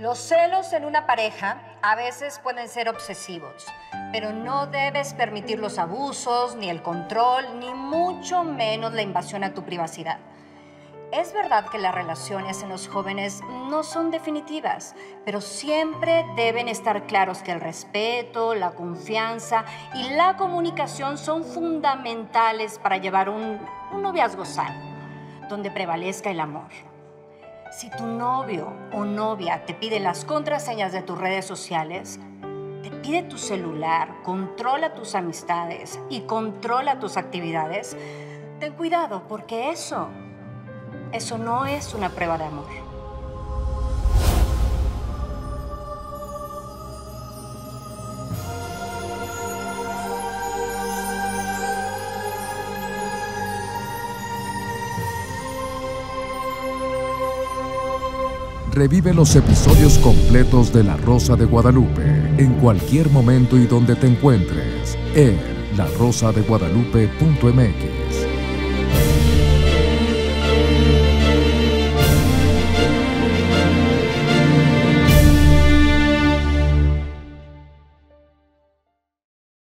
Los celos en una pareja a veces pueden ser obsesivos, pero no debes permitir los abusos, ni el control, ni mucho menos la invasión a tu privacidad. Es verdad que las relaciones en los jóvenes no son definitivas, pero siempre deben estar claros que el respeto, la confianza y la comunicación son fundamentales para llevar un, noviazgo sano, donde prevalezca el amor. Si tu novio o novia te pide las contraseñas de tus redes sociales, te pide tu celular, controla tus amistades y controla tus actividades, ten cuidado porque eso eso no es una prueba de amor. Revive los episodios completos de La Rosa de Guadalupe en cualquier momento y donde te encuentres en larosadeguadalupe.mx.